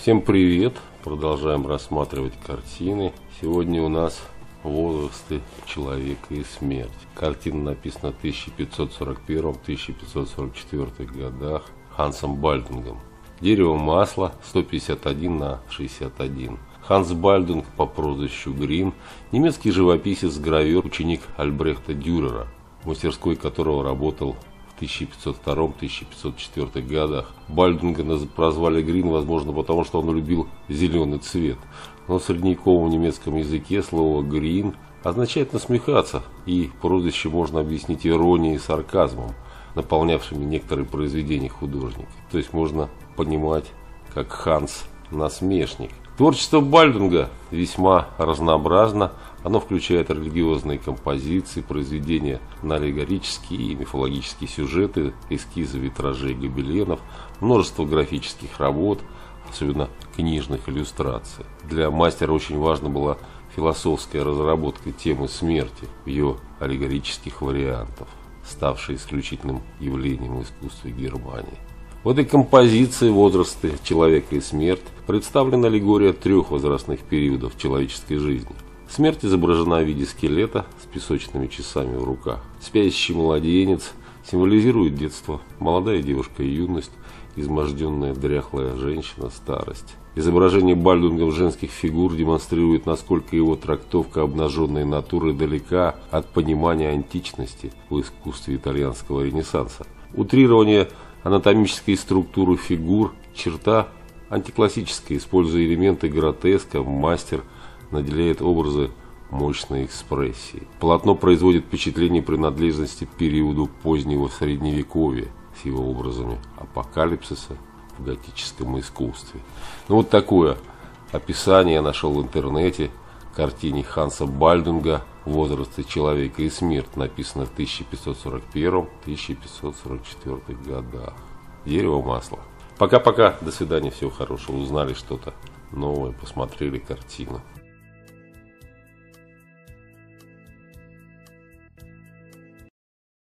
Всем привет! Продолжаем рассматривать картины. Сегодня у нас возрасты человека и смерть. Картина написана в 1541-1544 годах Хансом Бальдингом. Дерево масла 151 на 61. Ханс Бальдинг по прозвищу Грин, немецкий живописец-гравер, ученик Альбрехта Дюрера, мастерской которого работал 1502-1504 годах. Бальдинга прозвали Грин, возможно, потому что он любил зеленый цвет. Но в средневековом немецком языке слово «грин» означает насмехаться, и прозвище можно объяснить иронией и сарказмом, наполнявшими некоторые произведения художника. То есть можно понимать, как Ханс насмешник. Творчество Бальдунга весьма разнообразно. Оно включает религиозные композиции, произведения на аллегорические и мифологические сюжеты, эскизы витражей гобеленов, множество графических работ, особенно книжных иллюстраций. Для мастера очень важна была философская разработка темы смерти в ее аллегорических вариантах, ставшей исключительным явлением в искусстве Германии. В этой композиции возрасты человека и смерть представлена аллегория трех возрастных периодов человеческой жизни. Смерть изображена в виде скелета с песочными часами в руках. Спящий младенец символизирует детство, молодая девушка юность, изможденная дряхлая женщина – старость. Изображение Бальдунгом женских фигур демонстрирует, насколько его трактовка обнаженной натуры далека от понимания античности в искусстве итальянского ренессанса. Утрирование анатомической структуры фигур, черта антиклассическая, используя элементы гротеска, мастер наделяет образы мощной экспрессией. Полотно производит впечатление принадлежности периоду позднего средневековья с его образами апокалипсиса в готическом искусстве. Ну вот такое описание я нашел в интернете картине Ханса Бальдунга «Возраст человека и смерть», написано в 1541-1544 годах. Дерево масла. Пока-пока, до свидания, всего хорошего. Узнали что-то новое, посмотрели картину.